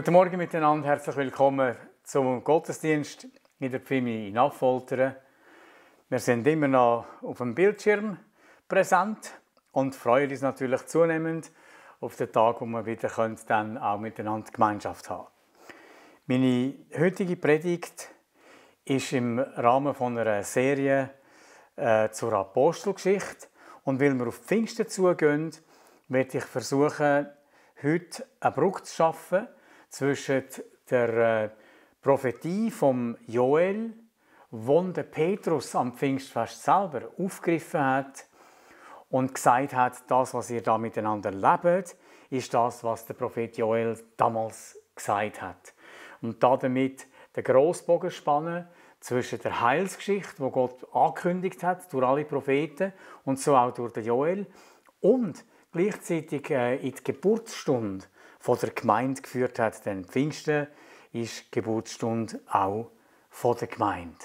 Guten Morgen miteinander, herzlich willkommen zum Gottesdienst in der Pfimi in Affoltern. Wir sind immer noch auf dem Bildschirm präsent und freuen uns natürlich zunehmend auf den Tag, wo wir wieder können, dann auch miteinander Gemeinschaft haben Meine heutige Predigt ist im Rahmen von einer Serie äh, zur Apostelgeschichte und weil wir auf Pfingsten zugehen, werde ich versuchen, heute eine Brücke zu schaffen zwischen der äh, Prophetie vom Joel, wo der Petrus am Pfingstfest selber aufgegriffen hat und gesagt hat, das, was ihr da miteinander lebt, ist das, was der Prophet Joel damals gesagt hat. Und damit den Grossbogen spannen zwischen der Heilsgeschichte, wo Gott angekündigt hat durch alle Propheten und so auch durch den Joel, und gleichzeitig äh, in die Geburtsstunde von der Gemeinde geführt hat. Denn Pfingsten ist Geburtsstunde auch von der Gemeinde.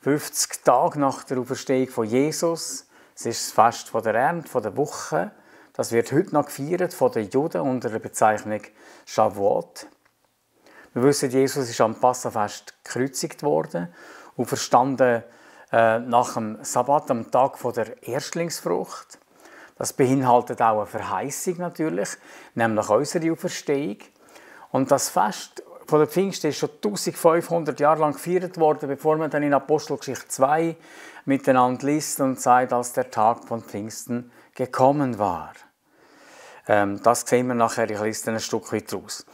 50 Tage nach der Auferstehung von Jesus. Es ist das Fest von der Ernte, von der Woche. Das wird heute noch gefeiert von den Juden unter der Bezeichnung Shavuot. Wir wissen, Jesus ist am Passafest gekreuzigt worden und verstanden äh, nach dem Sabbat, am Tag von der Erstlingsfrucht. Das beinhaltet auch eine Verheißung natürlich, nämlich unsere Auferstehung. Und das Fest von der Pfingsten ist schon 1500 Jahre lang gefeiert worden, bevor man dann in Apostelgeschichte 2 miteinander liest und sagt, als der Tag von Pfingsten gekommen war. Ähm, das sehen wir nachher, ich lese ein Stück weit raus.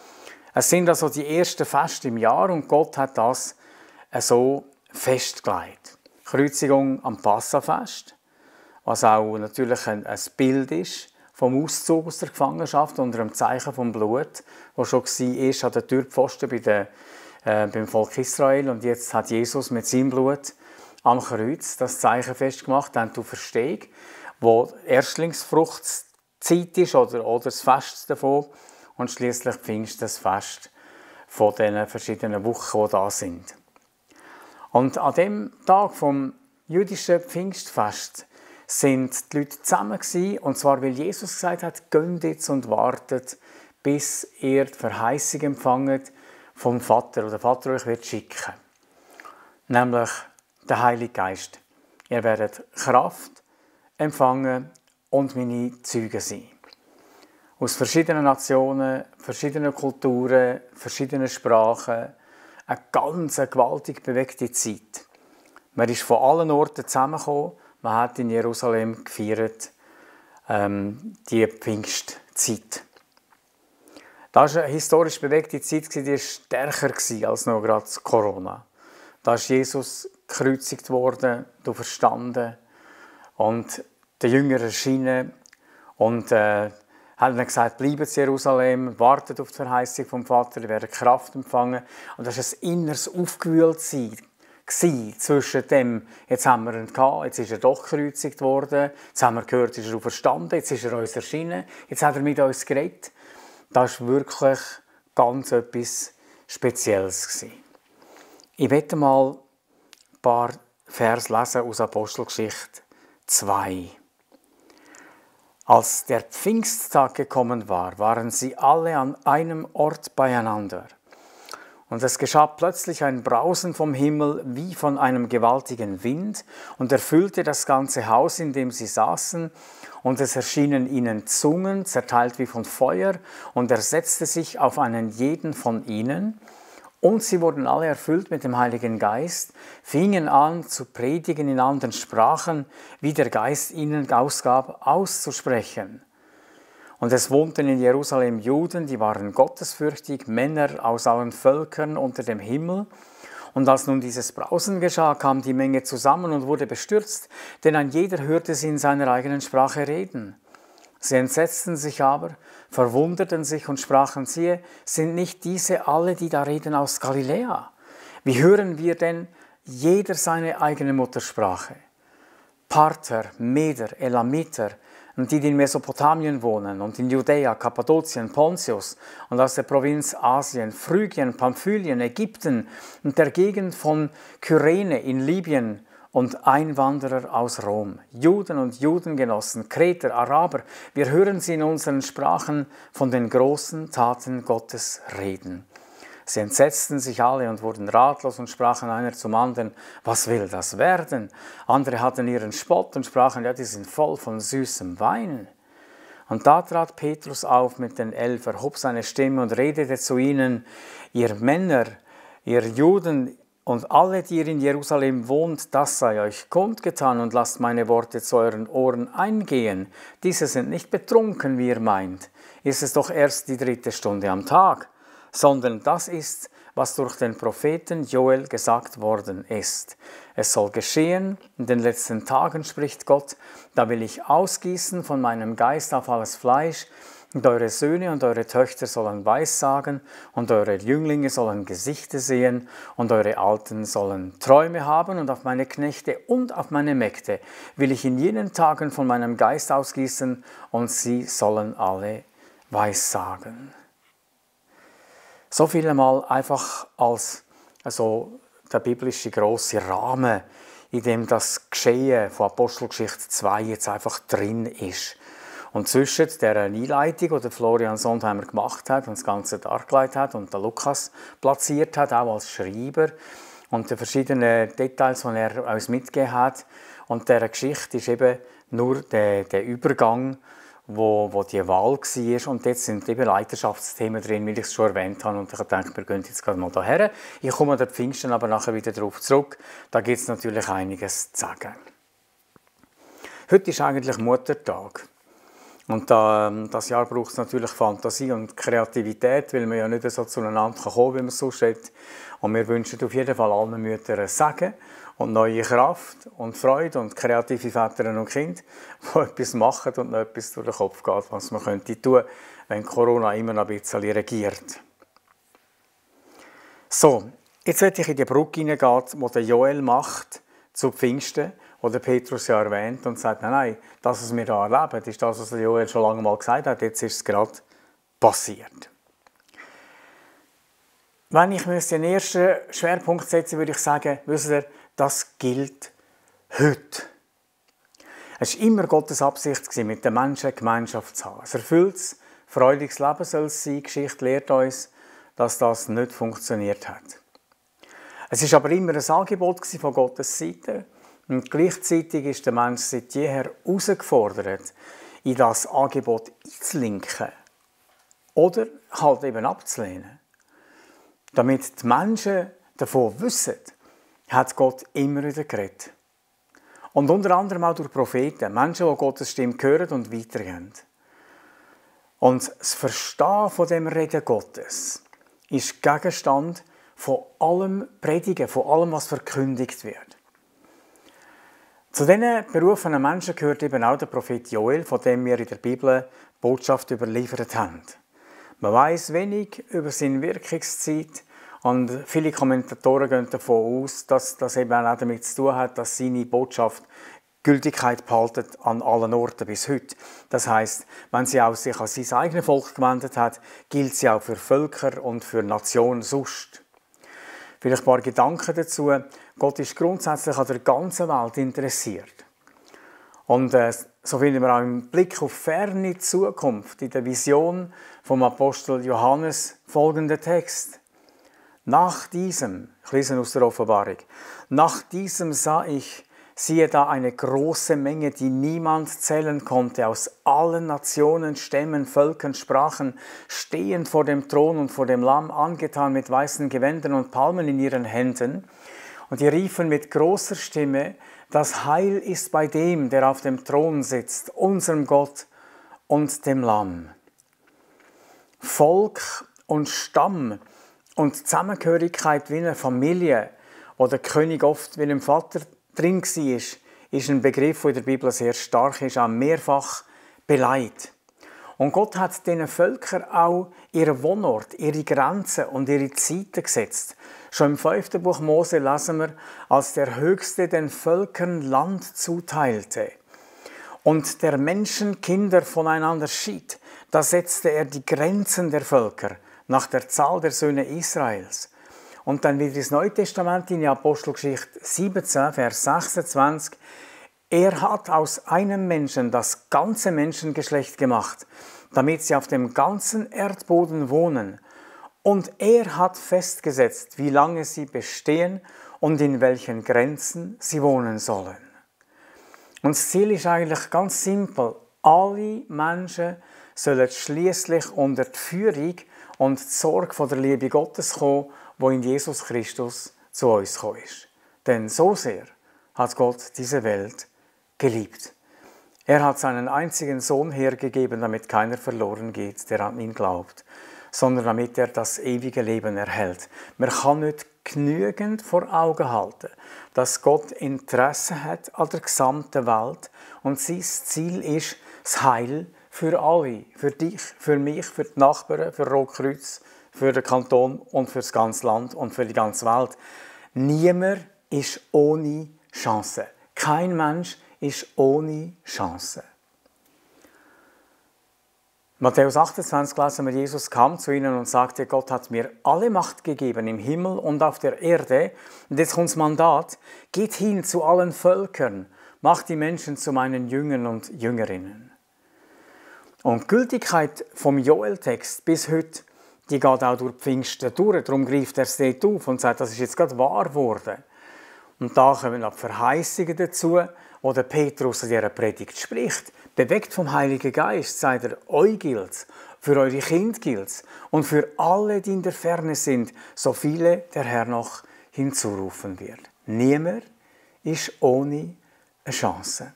Es sind also die ersten Feste im Jahr und Gott hat das so festgelegt. Kreuzigung am Passafest, was auch natürlich ein, ein Bild ist vom Auszug aus der Gefangenschaft unter dem Zeichen vom Blut, wo schon war an der Türpfosten bei der, äh, beim Volk Israel. Und jetzt hat Jesus mit seinem Blut am Kreuz das Zeichen festgemacht, dann du Verstehung, wo Erstlingsfruchtzeit ist oder, oder das Fest davon. Und schließlich Pfingst das Fest von den verschiedenen Wochen, die da sind. Und an dem Tag vom jüdischen Pfingstfest sind die Leute zusammen gewesen, und zwar weil Jesus gesagt hat, geht jetzt und wartet, bis ihr die Verheißung empfangt vom Vater oder der Vater euch wird schicken. Nämlich der Heilige Geist. Ihr werdet Kraft empfangen und meine Zeugen sein. Aus verschiedenen Nationen, verschiedenen Kulturen, verschiedenen Sprachen. Eine ganz gewaltig bewegte Zeit. Man ist von allen Orten zusammengekommen man hat in Jerusalem gefeiert, ähm, die Pfingstzeit. Das war eine historisch bewegte Zeit, die war stärker als noch gerade Corona. Da ist Jesus gekreuzigt worden, du verstanden und der Jünger erschienen und äh, hat dann gesagt, bleibt in Jerusalem, wartet auf die Verheißung vom Vater, ihr werdet Kraft empfangen. Und das ist ein inneres Aufgewühltsein, zwischen dem, jetzt haben wir ihn gehabt, jetzt ist er doch gekreuzigt worden, jetzt haben wir gehört, ist er verstanden, jetzt ist er uns erschienen, jetzt hat er mit uns geredet. Das war wirklich ganz etwas Spezielles. Ich werde mal ein paar Vers lesen aus Apostelgeschichte 2. Als der Pfingsttag gekommen war, waren sie alle an einem Ort beieinander. Und es geschah plötzlich ein Brausen vom Himmel wie von einem gewaltigen Wind und erfüllte das ganze Haus, in dem sie saßen. Und es erschienen ihnen Zungen, zerteilt wie von Feuer, und er setzte sich auf einen jeden von ihnen. Und sie wurden alle erfüllt mit dem Heiligen Geist, fingen an zu predigen in anderen Sprachen, wie der Geist ihnen ausgab, auszusprechen. Und es wohnten in Jerusalem Juden, die waren gottesfürchtig, Männer aus allen Völkern unter dem Himmel. Und als nun dieses Brausen geschah, kam die Menge zusammen und wurde bestürzt, denn ein jeder hörte sie in seiner eigenen Sprache reden. Sie entsetzten sich aber, verwunderten sich und sprachen, siehe, sind nicht diese alle, die da reden, aus Galiläa? Wie hören wir denn jeder seine eigene Muttersprache? Parther, Meder, Elamiter, und die, die in Mesopotamien wohnen und in Judäa, Kappadokien, Pontius und aus der Provinz Asien, Phrygien, Pamphylien, Ägypten und der Gegend von Kyrene in Libyen und Einwanderer aus Rom, Juden und Judengenossen, Kreter, Araber, wir hören sie in unseren Sprachen von den großen Taten Gottes reden. Sie entsetzten sich alle und wurden ratlos und sprachen einer zum anderen, was will das werden? Andere hatten ihren Spott und sprachen, ja, die sind voll von süßem Wein. Und da trat Petrus auf mit den Elf, erhob seine Stimme und redete zu ihnen, ihr Männer, ihr Juden und alle, die ihr in Jerusalem wohnt, das sei euch kundgetan und lasst meine Worte zu euren Ohren eingehen. Diese sind nicht betrunken, wie ihr meint. Ist es doch erst die dritte Stunde am Tag sondern das ist, was durch den Propheten Joel gesagt worden ist. Es soll geschehen, in den letzten Tagen spricht Gott, da will ich ausgießen von meinem Geist auf alles Fleisch, und eure Söhne und eure Töchter sollen Weissagen, und eure Jünglinge sollen Gesichter sehen, und eure Alten sollen Träume haben, und auf meine Knechte und auf meine Mägde will ich in jenen Tagen von meinem Geist ausgießen, und sie sollen alle Weissagen. So viel einmal einfach als also der biblische große Rahmen, in dem das Geschehen von Apostelgeschichte 2 jetzt einfach drin ist. Und zwischen der Einleitung, die Florian Sondheimer gemacht hat und das Ganze dargelegt hat und der Lukas platziert hat, auch als Schreiber, und den verschiedenen Details, die er uns mitgegeben hat, und dieser Geschichte ist eben nur der, der Übergang wo, wo die Wahl war. Und jetzt sind eben Leiterschaftsthemen drin, wie ich es schon erwähnt habe. Und ich denke, wir gehen jetzt gerade mal daher. Ich komme an Pfingsten aber nachher wieder darauf zurück. Da gibt es natürlich einiges zu sagen. Heute ist eigentlich Muttertag. Und da, ähm, das Jahr braucht es natürlich Fantasie und Kreativität, weil man ja nicht so zueinander kommen kann, wie man es sonst. Und wir wünschen auf jeden Fall allen Müttern Segen und neue Kraft und Freude und kreative Väter und Kinder, die etwas machen und noch etwas durch den Kopf geht, was man könnte tun, wenn Corona immer noch ein bisschen regiert. So, jetzt werde ich in die Brücke hineingehen, die der Joel macht zu Pfingsten, wo der Petrus ja erwähnt und sagt, nein, nein, das, was wir hier erleben, ist das, was der Joel schon lange mal gesagt hat, jetzt ist es gerade passiert. Wenn ich den ersten Schwerpunkt setzen würde ich sagen, wisst ihr, das gilt heute. Es war immer Gottes Absicht, mit den Menschen Gemeinschaft zu haben. Ein erfülltes, freudiges Leben soll es sein. Die Geschichte lehrt uns, dass das nicht funktioniert hat. Es ist aber immer ein Angebot von Gottes Seite. Und gleichzeitig ist der Mensch seit jeher herausgefordert, in das Angebot einzulinken. Oder halt eben abzulehnen. Damit die Menschen davon wissen, hat Gott immer wieder geredet. Und unter anderem auch durch Propheten, Menschen, die Gottes Stimme hören und weitergehen. Und das Verstehen von dem Reden Gottes ist Gegenstand von allem Predigen, von allem, was verkündigt wird. Zu diesen berufenen Menschen gehört eben auch der Prophet Joel, von dem wir in der Bibel Botschaft überliefert haben. Man weiß wenig über seine Wirkungszeit, und viele Kommentatoren gehen davon aus, dass das eben auch damit zu tun hat, dass seine Botschaft Gültigkeit behaltet an allen Orten bis heute. Das heißt, wenn sie auch sich an sein eigenes Volk gewendet hat, gilt sie auch für Völker und für Nationen sonst. Vielleicht ein paar Gedanken dazu. Gott ist grundsätzlich an der ganzen Welt interessiert. Und äh, so finden wir auch im Blick auf ferne Zukunft in der Vision vom Apostel Johannes folgenden Text. Nach diesem, ich lese aus der Offenbarung, nach diesem sah ich, siehe da eine große Menge, die niemand zählen konnte, aus allen Nationen, Stämmen, Völkern, Sprachen, stehend vor dem Thron und vor dem Lamm, angetan mit weißen Gewändern und Palmen in ihren Händen. Und die riefen mit großer Stimme, das Heil ist bei dem, der auf dem Thron sitzt, unserem Gott und dem Lamm. Volk und Stamm und die Zusammengehörigkeit wie eine Familie, wo der König oft wie ein Vater drin war, ist ein Begriff, der in der Bibel sehr stark ist, auch mehrfach beleidigt. Und Gott hat diesen Völkern auch ihren Wohnort, ihre Grenzen und ihre Zeiten gesetzt. Schon im fünften Buch Mose lesen wir, als der Höchste den Völkern Land zuteilte und der Menschen Kinder voneinander schied, da setzte er die Grenzen der Völker nach der Zahl der Söhne Israels. Und dann wieder das Neue Testament in Apostelgeschichte 17, Vers 26. Er hat aus einem Menschen das ganze Menschengeschlecht gemacht, damit sie auf dem ganzen Erdboden wohnen. Und er hat festgesetzt, wie lange sie bestehen und in welchen Grenzen sie wohnen sollen. Und das Ziel ist eigentlich ganz simpel. Alle Menschen sollen schließlich unter die Führung und die Sorge von der Liebe Gottes kommen, wo in Jesus Christus zu uns gekommen ist. Denn so sehr hat Gott diese Welt geliebt. Er hat seinen einzigen Sohn hergegeben, damit keiner verloren geht, der an ihn glaubt, sondern damit er das ewige Leben erhält. Man kann nicht genügend vor Augen halten, dass Gott Interesse hat an der gesamten Welt und sein Ziel ist das Heil für alle, für dich, für mich, für die Nachbarn, für Rotkreuz, für den Kanton und für das ganze Land und für die ganze Welt. Niemand ist ohne Chance. Kein Mensch ist ohne Chance. Matthäus 28 lesen wir, Jesus kam zu ihnen und sagte, Gott hat mir alle Macht gegeben im Himmel und auf der Erde. Und jetzt kommt das Mandat, geht hin zu allen Völkern, macht die Menschen zu meinen Jüngern und Jüngerinnen. Und die Gültigkeit vom Joel-Text bis heute, die geht auch durch Pfingsten durch. Darum greift er es dort auf und sagt, das ist jetzt gerade wahr geworden. Und da kommen noch Verheißungen dazu, wo der Petrus in dieser Predigt spricht. Bewegt vom Heiligen Geist, sagt er, euch gilt für eure Kinder gilt und für alle, die in der Ferne sind, so viele der Herr noch hinzurufen wird. Niemand ist ohne eine Chance.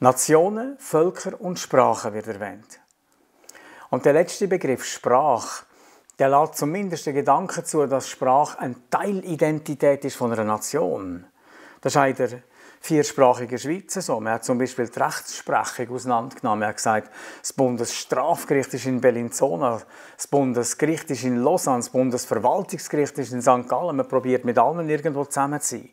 Nationen, Völker und Sprachen wird erwähnt. Und der letzte Begriff Sprache, der lässt zumindest den Gedanken zu, dass Sprache eine Teilidentität ist von einer Nation. Das ist in der viersprachigen Schweiz so. Man hat zum Beispiel die Rechtsprechung auseinandergenommen. Man hat gesagt, das Bundesstrafgericht ist in Bellinzona, das Bundesgericht ist in Lausanne, das Bundesverwaltungsgericht ist in St. Gallen. Man probiert mit allen irgendwo zusammen zu sein.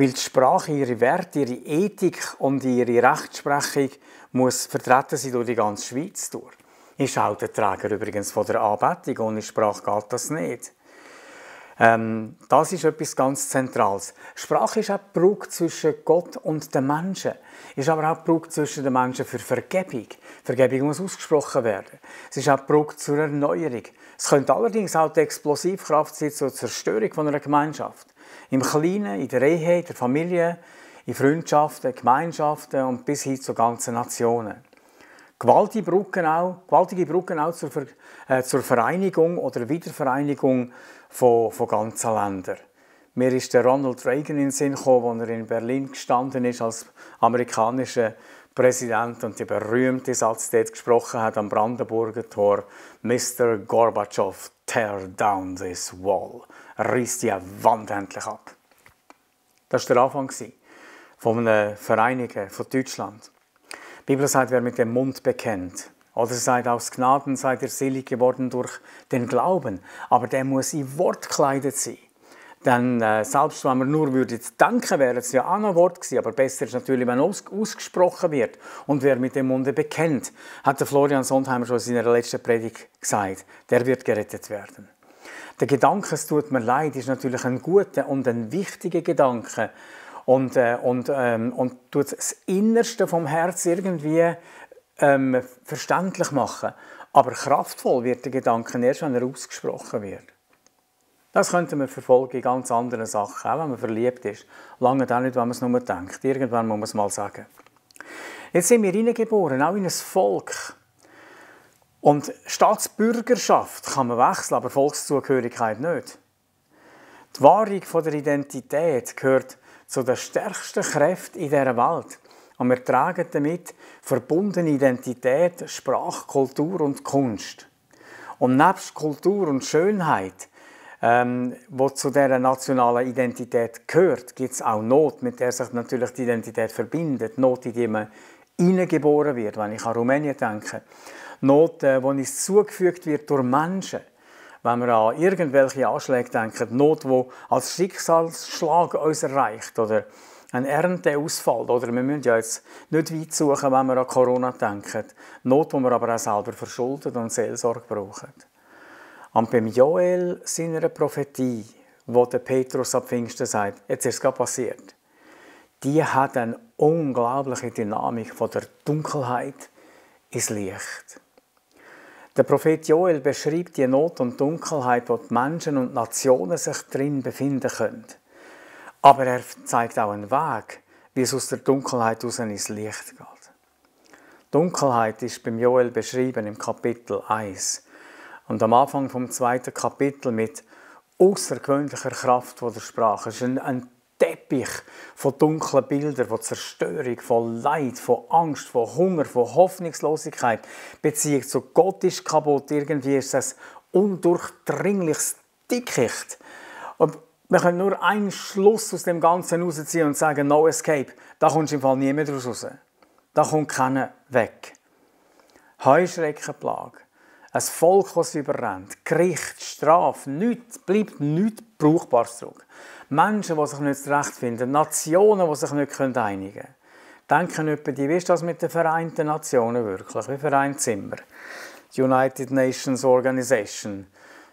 Weil die Sprache ihre Werte, ihre Ethik und ihre Rechtsprechung muss vertreten sein durch die ganze Schweiz durch. Ist auch der Träger übrigens von der Anbetung. Ohne Sprache geht das nicht. Ähm, das ist etwas ganz Zentrales. Sprache ist auch die Brücke zwischen Gott und den Menschen. Ist aber auch die Brücke zwischen den Menschen für Vergebung. Vergebung muss ausgesprochen werden. Es ist auch die Brücke zur Erneuerung. Es könnte allerdings auch die Explosivkraft sein zur Zerstörung von einer Gemeinschaft. Im Kleinen, in der Ehe, in der Familie, in Freundschaften, Gemeinschaften und bis hin zu ganzen Nationen. Gewaltige Brücken auch, gewaltige Brücken auch zur, Ver, äh, zur Vereinigung oder Wiedervereinigung von, von ganzen Ländern. Mir ist der Ronald Reagan in den Sinn gekommen, als er in Berlin gestanden ist als amerikanischer Präsident und die berühmte Satz dort gesprochen hat am Brandenburger Tor: Mr. Gorbatschow, tear down this wall. Reißt die Wand endlich ab. Das war der Anfang von einer Vereinigung von Deutschland. Die Bibel sagt, wer mit dem Mund bekennt, oder seid aus Gnaden seid ihr selig geworden durch den Glauben. Aber der muss in Wort gekleidet sein. Denn äh, selbst wenn man nur würde denken, wäre es ja auch ein Wort gewesen. Aber besser ist natürlich, wenn es ausgesprochen wird. Und wer mit dem Munde bekennt, hat der Florian Sondheimer schon in seiner letzten Predigt gesagt, der wird gerettet werden. Der Gedanke, es tut mir leid, ist natürlich ein guter und ein wichtiger Gedanke. Und, äh, und, ähm, und tut das Innerste vom Herz irgendwie ähm, verständlich machen. Aber kraftvoll wird der Gedanke erst, wenn er ausgesprochen wird. Das könnte man verfolgen in ganz anderen Sachen, auch wenn man verliebt ist. Lange dann nicht, wenn man es nur denkt. Irgendwann muss man es mal sagen. Jetzt sind wir hineingeboren, auch in ein Volk. Und Staatsbürgerschaft kann man wechseln, aber Volkszugehörigkeit nicht. Die Wahrung der Identität gehört zu den stärksten Kräften in dieser Welt. Und wir tragen damit verbundene Identität, Sprache, Kultur und Kunst. Und nebst Kultur und Schönheit, ähm, wo zu der nationalen Identität gehört, gibt es auch Not, mit der sich natürlich die Identität verbindet. Not, in die man hineingeboren wird, wenn ich an Rumänien denke. Not, äh, die uns zugefügt wird durch Menschen. Wenn wir an irgendwelche Anschläge denken, Not, die als Schicksalsschlag uns erreicht oder ein Ernteausfall, oder wir müssen ja jetzt nicht weit suchen, wenn wir an Corona denken. Not, wo wir aber auch selber verschuldet und Seelsorge brauchen. Und beim Joel seiner Prophetie, wo der Petrus ab Pfingsten sagt, jetzt ist es passiert, die hat eine unglaubliche Dynamik von der Dunkelheit ins Licht. Der Prophet Joel beschreibt die Not und Dunkelheit, wo die Menschen und Nationen sich drin befinden können. Aber er zeigt auch einen Weg, wie es aus der Dunkelheit raus ins Licht geht. Dunkelheit ist beim Joel beschrieben im Kapitel 1. Und am Anfang vom zweiten Kapitel mit außergewöhnlicher Kraft von der Sprache. Es ist ein, ein Teppich von dunklen Bildern, von Zerstörung, von Leid, von Angst, von Hunger, von Hoffnungslosigkeit. Beziehung zu Gott ist kaputt. Irgendwie ist es ein undurchdringliches Dickicht. Und wir können nur einen Schluss aus dem Ganzen herausziehen und sagen, no escape. Da kommst du im Fall nie mehr raus. Da kommt keiner weg. Heuschreckenplage. Ein Volk, das überrennt. Gericht, Strafe, nichts, bleibt nichts Brauchbares zurück. Menschen, die sich nicht zurechtfinden. Nationen, die sich nicht einigen können. denken etwa, die, wie ist das mit den Vereinten Nationen wirklich? Wie vereint sind wir? Die United Nations Organization,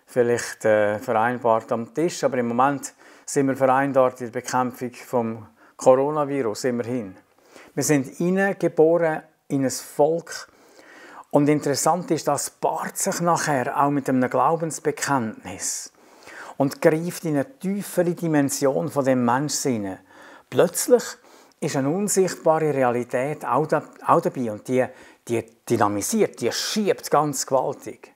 vielleicht äh, vereinbart am Tisch, aber im Moment sind wir vereinbart in der Bekämpfung vom Coronavirus, immerhin. Wir sind hineingeboren in ein Volk, und interessant ist, das paart sich nachher auch mit einem Glaubensbekenntnis und greift in eine tiefere Dimension von dem Menschen Plötzlich ist eine unsichtbare Realität auch, dabei und die, die dynamisiert, die schiebt ganz gewaltig.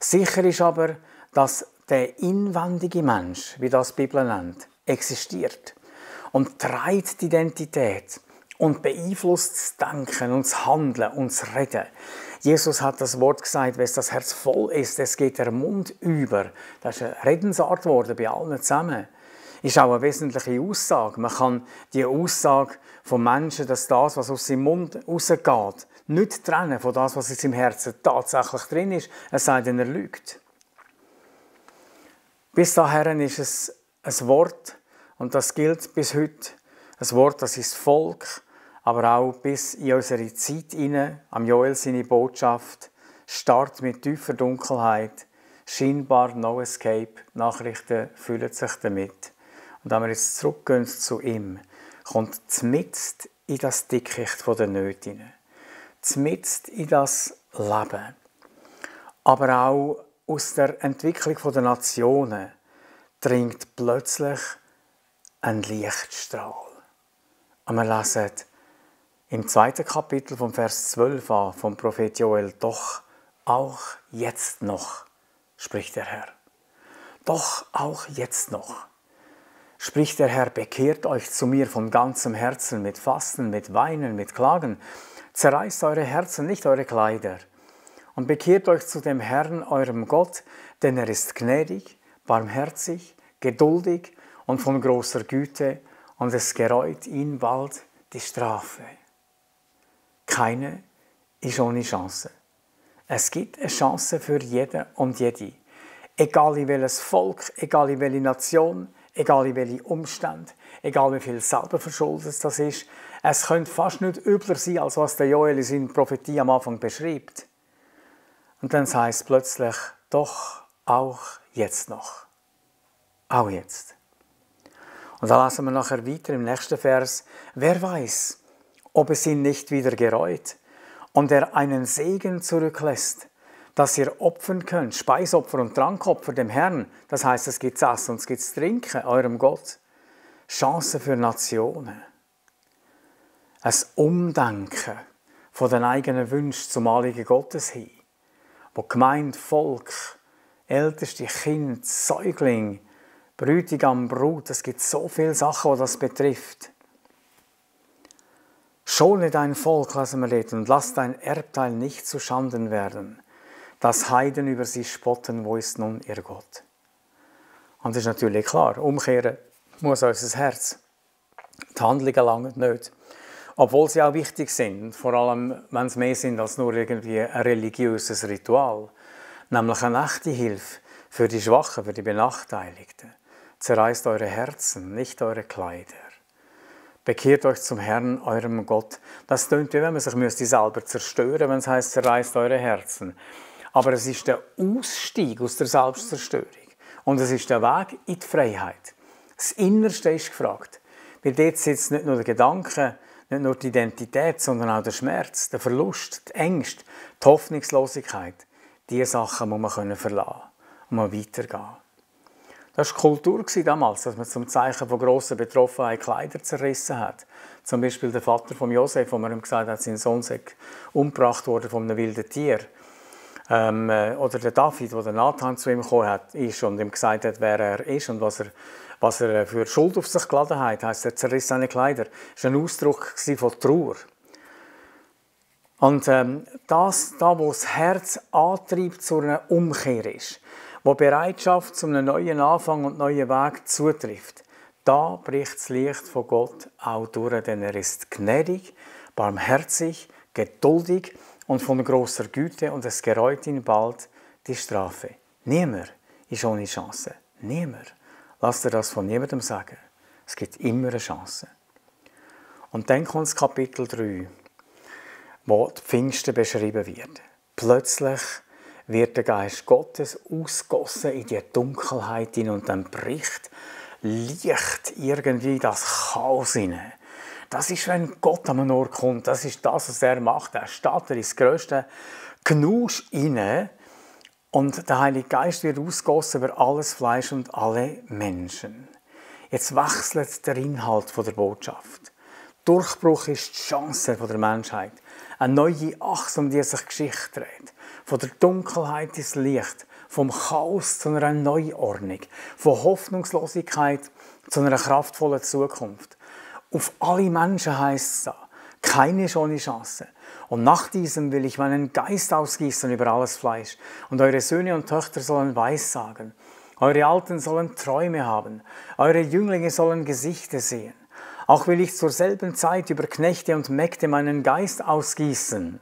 Sicher ist aber, dass der inwendige Mensch, wie das die Bibel nennt, existiert und trägt die Identität und beeinflusst das Denken und das Handeln und das Reden. Jesus hat das Wort gesagt, wenn das Herz voll ist, es geht der Mund über. Das ist eine Redensart geworden bei allen zusammen. Ist auch eine wesentliche Aussage. Man kann die Aussage von Menschen, dass das, was aus seinem Mund rausgeht, nicht trennen von das, was in seinem Herzen tatsächlich drin ist, es sei denn, er lügt. Bis dahin ist es ein Wort, und das gilt bis heute, ein Wort, das ist Volk, aber auch bis in unsere Zeit hinein, am Joel seine Botschaft, Start mit tiefer Dunkelheit, scheinbar no escape, Nachrichten füllen sich damit. Und wenn wir jetzt zurückgehen zu ihm, kommt zmitzt in das Dickicht der Nöte hinein, zmitzt in das Leben, aber auch aus der Entwicklung der Nationen dringt plötzlich ein Lichtstrahl. Und wir lesen, im zweiten Kapitel vom Vers 12 an vom Prophet Joel, doch auch jetzt noch, spricht der Herr. Doch auch jetzt noch, spricht der Herr, bekehrt euch zu mir von ganzem Herzen mit Fasten, mit Weinen, mit Klagen. Zerreißt eure Herzen, nicht eure Kleider. Und bekehrt euch zu dem Herrn, eurem Gott, denn er ist gnädig, barmherzig, geduldig und von großer Güte, und es gereut ihn bald die Strafe. Keine ist ohne Chance. Es gibt eine Chance für jeden und jede. Egal in welches Volk, egal in welche Nation, egal in welche Umstände, egal wie viel selber verschuldet das ist. Es könnte fast nicht übler sein, als was der Joel in seiner Prophetie am Anfang beschreibt. Und dann heißt es plötzlich, doch auch jetzt noch. Auch jetzt. Und da lesen wir nachher weiter im nächsten Vers, wer weiß, ob es ihn nicht wieder gereut und er einen Segen zurücklässt, dass ihr opfern könnt, Speisopfer und Trankopfer dem Herrn. Das heißt, es gibt Essen und es gibt Trinken, eurem Gott. Chance für Nationen. Ein Umdenken von den eigenen Wünschen zum Anliegen Gottes hin, wo Gemeinde, Volk, älteste Kind, Säugling, Brütigam, Brut, es gibt so viele Sachen, die das betrifft. Schone dein Volk, lassen wir lesen, und lass dein Erbteil nicht zu Schanden werden, dass Heiden über sie spotten, wo ist nun ihr Gott? Und das ist natürlich klar, umkehren muss unser Herz. Die Handlungen langen nicht. Obwohl sie auch wichtig sind, vor allem wenn es mehr sind als nur irgendwie ein religiöses Ritual. Nämlich eine echte Hilfe für die Schwachen, für die Benachteiligten. Zerreißt eure Herzen, nicht eure Kleider. Bekehrt euch zum Herrn, eurem Gott. Das klingt wie wenn man sich müsste selber zerstören, wenn es heißt, zerreißt eure Herzen. Aber es ist der Ausstieg aus der Selbstzerstörung. Und es ist der Weg in die Freiheit. Das Innerste ist gefragt. Weil dort sitzt nicht nur der Gedanke, nicht nur die Identität, sondern auch der Schmerz, der Verlust, die Ängste, die Hoffnungslosigkeit. Diese Sachen muss man verlassen und mal weitergehen. Das war Kultur damals, dass man zum Zeichen von grosser Betroffenheit Kleider zerrissen hat. Zum Beispiel der Vater von Josef, wo man ihm gesagt hat, sein Sohn sei umgebracht worden von einem wilden Tier. Ähm, äh, oder der David, wo der Nathan zu ihm gekommen hat, ist und ihm gesagt hat, wer er ist und was er, was er für Schuld auf sich geladen hat, heisst, er zerriss seine Kleider. Das war ein Ausdruck von Trauer. Und ähm, das, da wo das Herz antreibt zu einer Umkehr ist, wo Bereitschaft zu einem neuen Anfang und neuen Weg zutrifft, da bricht das Licht von Gott auch durch, denn er ist gnädig, barmherzig, geduldig und von großer Güte und es gereut ihn bald die Strafe. Niemand ist ohne Chance. Niemand. Lass dir das von niemandem sagen. Es gibt immer eine Chance. Und dann kommt das Kapitel 3, wo die Pfingsten beschrieben wird. Plötzlich wird der Geist Gottes ausgossen in die Dunkelheit hin und dann bricht Licht irgendwie das Chaos hinein. Das ist, wenn Gott am Ort kommt. Das ist das, was er macht. Er startet ins größte Knusch hinein und der Heilige Geist wird ausgossen über alles Fleisch und alle Menschen. Jetzt wechselt der Inhalt der Botschaft. Durchbruch ist die Chance der Menschheit. Eine neue Achse, um die sich Geschichte dreht. Von der Dunkelheit ins Licht, vom Chaos zu einer Neuordnung, von Hoffnungslosigkeit zu einer kraftvollen Zukunft. Auf alle Menschen heißt es da. Keine ohne Chance. Und nach diesem will ich meinen Geist ausgießen über alles Fleisch. Und eure Söhne und Töchter sollen Weissagen. Eure Alten sollen Träume haben. Eure Jünglinge sollen Gesichter sehen. Auch will ich zur selben Zeit über Knechte und Mägde meinen Geist ausgießen.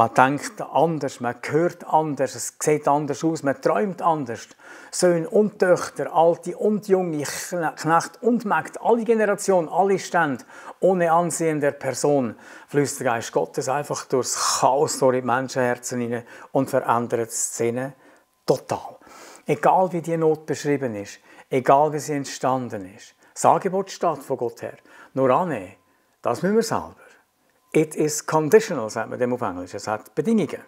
Man denkt anders, man hört anders, es sieht anders aus, man träumt anders. Söhne und Töchter, Alte und Junge, Knecht und Mägd, alle Generationen, alle Stände, ohne Ansehen der Person, fließt der Geist Gottes einfach durchs Chaos durch die Menschenherzen hinein und verändert die Szene total. Egal wie die Not beschrieben ist, egal wie sie entstanden ist. Das Angebot steht von Gott her. Nur annehmen, das müssen wir selber. It is conditional, sagt man dem auf Englisch. Es hat Bedingungen.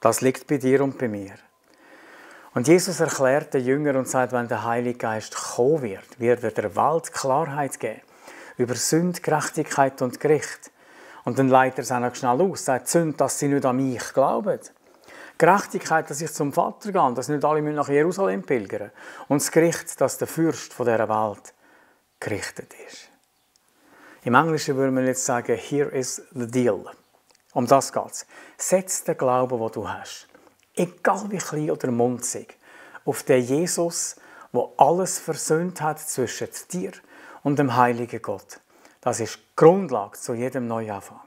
Das liegt bei dir und bei mir. Und Jesus erklärt den Jünger und sagt, wenn der Heilige Geist kommen wird, wird er der Welt Klarheit geben über Sünde, Gerechtigkeit und Gericht. Und dann leitet er es auch noch schnell aus, sagt Sünde, dass sie nicht an mich glauben. Gerechtigkeit, dass ich zum Vater gehe, dass nicht alle nach Jerusalem pilgern. Und das Gericht, dass der Fürst von dieser Welt gerichtet ist. Im Englischen würde man jetzt sagen, here is the deal. Um das geht es. Setz den Glauben, den du hast, egal wie klein oder munzig, auf den Jesus, der alles versöhnt hat zwischen dir und dem heiligen Gott. Das ist Grundlage zu jedem Neuanfang.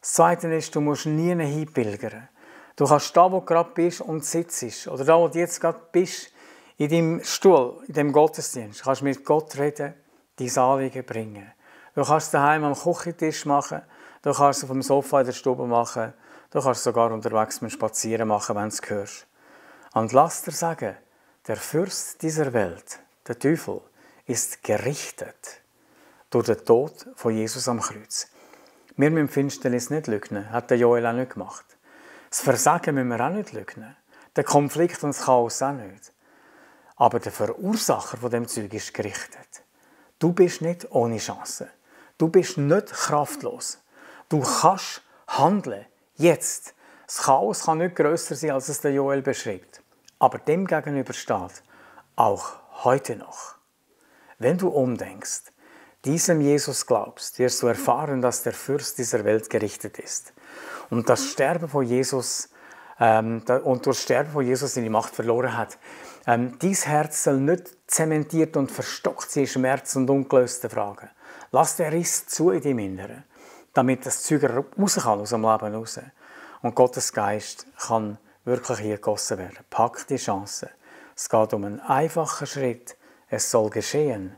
Das Zweite ist, du musst nie hinpilgern. Du kannst da, wo du gerade bist und sitzt, oder da, wo du jetzt gerade bist, in deinem Stuhl, in dem Gottesdienst, kannst mit Gott reden, dein Anliegen bringen. Du kannst es daheim am Küchentisch machen, du kannst es auf dem Sofa in der Stube machen, du kannst es sogar unterwegs mit Spazieren machen, wenn du es hörst. Und lass dir sagen, der Fürst dieser Welt, der Teufel, ist gerichtet durch den Tod von Jesus am Kreuz. Wir müssen Finsternis nicht lügen, hat der Joel auch nicht gemacht. Das Versagen müssen wir auch nicht lügen. Der Konflikt und das Chaos auch nicht. Aber der Verursacher von dem Zeug ist gerichtet. Du bist nicht ohne Chance. Du bist nicht kraftlos. Du kannst handeln. Jetzt. Das Chaos kann nicht größer sein, als es der Joel beschreibt. Aber dem gegenüber steht, auch heute noch. Wenn du umdenkst, diesem Jesus glaubst, wirst du erfahren, dass der Fürst dieser Welt gerichtet ist. Und das Sterben von Jesus ähm, und durch Sterben von Jesus seine Macht verloren hat. Ähm, dies Herz soll nicht zementiert und verstockt sein, Schmerz und ungelöste Fragen. Lass den Riss zu in deinem Inneren, damit das Zeug raus kann aus dem Leben raus. Und Gottes Geist kann wirklich hier gegossen werden. Pack die Chance. Es geht um einen einfachen Schritt. Es soll geschehen.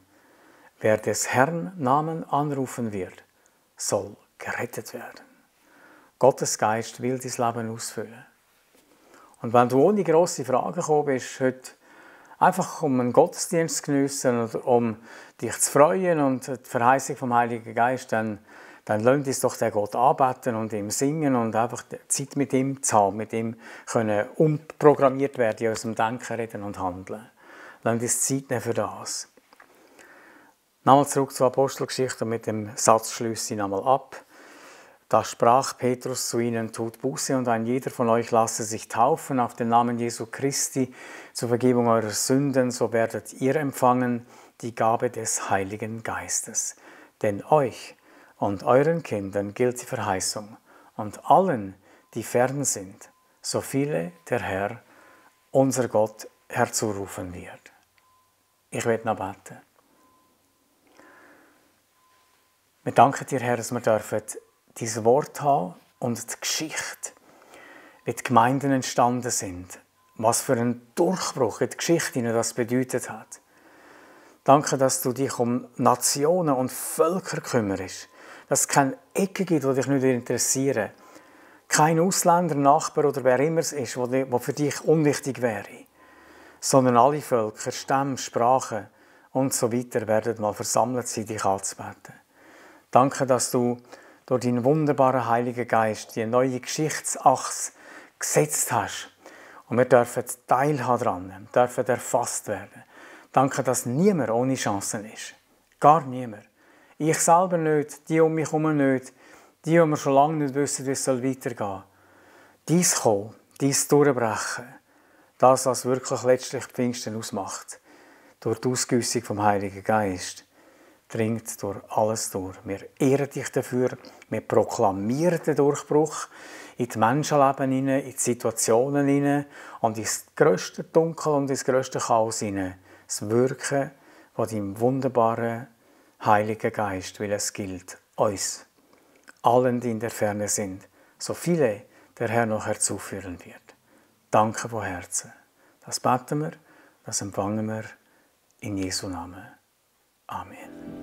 Wer des Herrn Namen anrufen wird, soll gerettet werden. Gottes Geist will dein Leben ausfüllen. Und wenn du ohne grosse Fragen gekommen bist, heute einfach um einen Gottesdienst zu geniessen oder um dich zu freuen und die Verheißung vom Heiligen Geist, dann, dann lasst uns doch den Gott anbeten und ihm singen und einfach Zeit mit ihm zu haben, mit ihm können umprogrammiert werden in unserem Denken, Reden und Handeln. Lasst uns Zeit nehmen für das. Nochmal zurück zur Apostelgeschichte und mit dem Satz schließe ich nochmal ab. Da sprach Petrus zu ihnen, tut Buße und ein jeder von euch lasse sich taufen auf den Namen Jesu Christi zur Vergebung eurer Sünden, so werdet ihr empfangen die Gabe des Heiligen Geistes. Denn euch und euren Kindern gilt die Verheißung und allen, die fern sind, so viele der Herr, unser Gott, herzurufen wird. Ich werde noch beten. Wir danken dir, Herr, dass wir dürfen dieses Wort haben und die Geschichte, wie die Gemeinden entstanden sind, was für einen Durchbruch in die Geschichte das bedeutet hat. Danke, dass du dich um Nationen und Völker kümmerst. Dass es keine Ecke gibt, die dich nicht interessieren. Kein Ausländer, Nachbar oder wer immer es ist, der für dich unwichtig wäre. Sondern alle Völker, Stämme, Sprachen und so weiter werden mal versammelt sein, dich anzubeten. Danke, dass du durch deinen wunderbaren Heiligen Geist die neue Geschichtsachse gesetzt hast. Und wir dürfen teilhaben daran, dürfen erfasst werden. Danke, dass niemand ohne Chancen ist. Gar niemand. Ich selber nicht, die um mich herum nicht, die, die wir schon lange nicht wissen, wie es weitergehen soll. Dies kommen, dies durchbrechen, das, was wirklich letztlich Pfingsten ausmacht, durch die Ausgüssung vom Heiligen Geist, dringt durch alles durch. Wir ehren dich dafür, wir proklamieren den Durchbruch in die Menschenleben in die Situationen hinein und ins grösste Dunkel und ins grösste Chaos. Das Wirken von deinem wunderbaren Heiligen Geist, weil es gilt, uns, allen, die in der Ferne sind, so viele der Herr noch herzuführen wird. Danke von Herzen. Das beten wir, das empfangen wir in Jesu Namen. Amen.